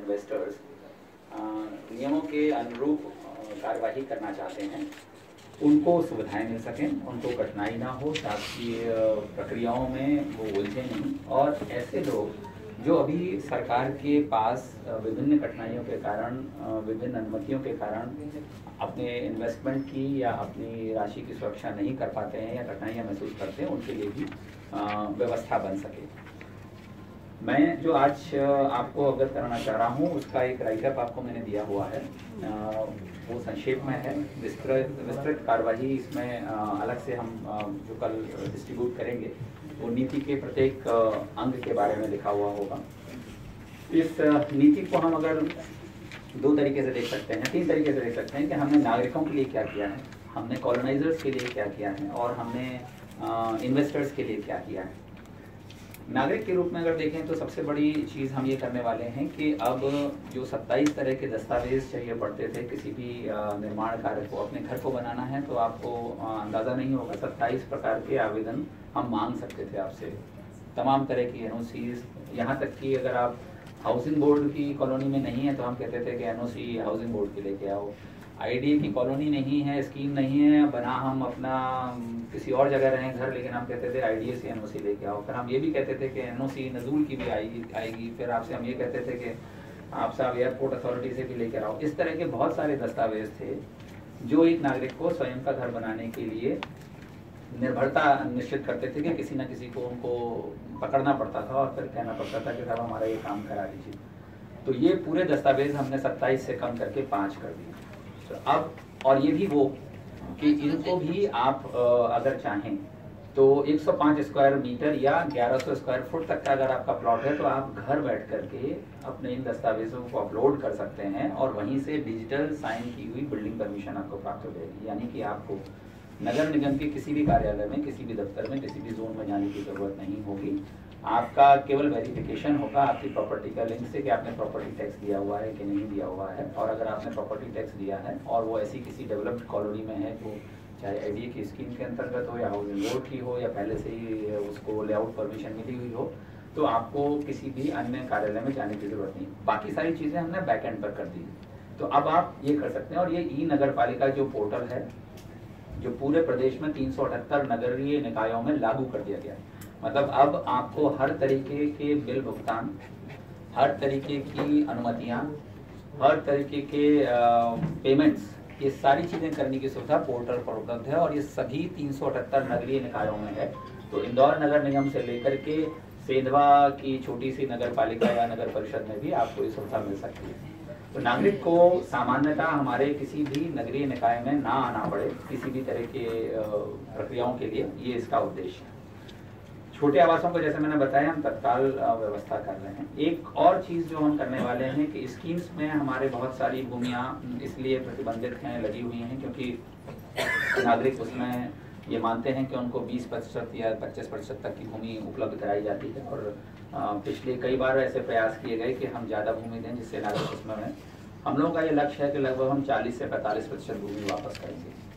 Investors नियमों के अनुरूप कार्यवाही करना चाहते हैं, उनको सुविधाएँ मिल सकें, उनको कठिनाई ना हो, ताकि प्रक्रियाओं में वो उलझे नहीं। और ऐसे लोग जो अभी सरकार के पास विभिन्न कठिनाइयों के कारण विभिन्न अनुमतियों के कारण अपने इन्वेस्टमेंट की या अपनी राशि की सुरक्षा नहीं कर पाते हैं या कठिनाइयाँ महसूस करते हैं, उनके लिए भी व्यवस्था बन सके। मैं जो आज आपको अवगत कराना चाह रहा हूँ, उसका एक राइटअप आपको मैंने दिया हुआ है। वो संक्षेप में है। विस्तृत विस्तृत कार्यवाही इसमें अलग से हम जो कल डिस्ट्रीब्यूट करेंगे, वो नीति के प्रत्येक अंग के बारे में लिखा हुआ होगा। इस नीति को हम अगर दो तरीके से देख सकते हैं, तीन तरीके से देख सकते हैं कि हमने नागरिकों के लिए क्या किया है, हमने कॉलोनाइजर्स के लिए क्या किया है, और हमने इन्वेस्टर्स के लिए क्या किया है। नागरिक के रूप में अगर देखें तो सबसे बड़ी चीज़ हम ये करने वाले हैं कि अब जो 27 तरह के दस्तावेज़ चाहिए पड़ते थे किसी भी निर्माण कार्य को अपने घर को बनाना है तो आपको अंदाज़ा नहीं होगा 27 प्रकार के आवेदन हम मांग सकते थे आपसे। तमाम तरह की एन ओ यहाँ तक कि अगर आप हाउसिंग बोर्ड की कॉलोनी में नहीं है तो हम कहते थे कि एनओसी हाउसिंग बोर्ड की लेके आओ। आईडीए की कॉलोनी नहीं है, स्कीम नहीं है, बना हम अपना किसी और जगह रहें घर, लेकिन हम कहते थे आईडीए से एनओसी लेके आओ। फिर हम ये भी कहते थे कि एनओसी नजूल की भी आएगी आएगी। फिर आपसे हम ये कहते थे कि आप साहब एयरपोर्ट अथॉरिटी से भी लेके आओ। इस तरह के बहुत सारे दस्तावेज़ थे, जो एक नागरिक को स्वयं का घर बनाने के लिए निर्भरता निश्चित करते थे कि किसी न किसी को उनको पकड़ना पड़ता था और फिर कहना पड़ता था कि साहब, हमारा ये काम करा दीजिए। तो ये पूरे दस्तावेज़ हमने 27 से कम करके पाँच कर दिए। तो अब, और ये भी वो कि इनको भी आप अगर चाहें तो 105 स्क्वायर मीटर या 1100 स्क्वायर फुट तक का अगर आपका प्लॉट है तो आप घर बैठ करके अपने इन दस्तावेजों को अपलोड कर सकते हैं और वहीं से डिजिटल साइन की हुई बिल्डिंग परमिशन आपको प्राप्त हो जाएगी। यानी कि आपको नगर निगम के किसी भी कार्यालय में, किसी भी दफ्तर में, किसी भी जोन में जाने की ज़रूरत नहीं होगी। आपका केवल वेरिफिकेशन होगा, आपकी प्रॉपर्टी का लिंक से कि आपने प्रॉपर्टी टैक्स दिया हुआ है कि नहीं दिया हुआ है। और अगर आपने प्रॉपर्टी टैक्स दिया है और वो ऐसी किसी डेवलप्ड कॉलोनी में है जो चाहे आई की स्कीम के अंतर्गत हो या हाउसिंग बोर्ड की हो या पहले से ही उसको लेआउट परमिशन मिली हुई हो तो आपको किसी भी अन्य कार्यालय में जाने की ज़रूरत नहीं। बाकी सारी चीज़ें हमने बैक एंड पर कर दी तो अब आप ये कर सकते हैं और ये ई नगर पालिका जो पोर्टल है जो पूरे प्रदेश में तीन सौ अठहत्तर नगरीय निकायों में लागू कर दिया गया मतलब अब आपको हर तरीके के बिल भुगतान, हर तरीके की अनुमतियाँ, हर तरीके के पेमेंट्स ये सारी चीज़ें करने की सुविधा पोर्टल पर उपलब्ध है और ये सभी तीन सौ अठहत्तर नगरीय निकायों में है। तो इंदौर नगर निगम से लेकर के, सेंधवा की छोटी सी नगर पालिका या नगर परिषद में भी आपको ये सुविधा मिल सकती है। तो नागरिक को सामान्यतः हमारे किसी भी नगरीय निकाय में ना आना पड़े किसी भी तरह के प्रक्रियाओं के लिए, ये इसका उद्देश्य है। छोटे आवासों को जैसे मैंने बताया, हम तत्काल व्यवस्था कर रहे हैं। एक और चीज़ जो हम करने वाले हैं कि स्कीम्स में हमारे बहुत सारी भूमियाँ इसलिए प्रतिबंधित हैं, लगी हुई हैं, क्योंकि नागरिक उसमें ये मानते हैं कि उनको 20 प्रतिशत या 25 प्रतिशत तक की भूमि उपलब्ध कराई जाती है और पिछले कई बार ऐसे प्रयास किए गए कि हम ज़्यादा भूमि दें जिससे नागरिक उसमें हम लोगों का ये लक्ष्य है कि लगभग हम 40 से 45 प्रतिशत भूमि वापस करेंगे।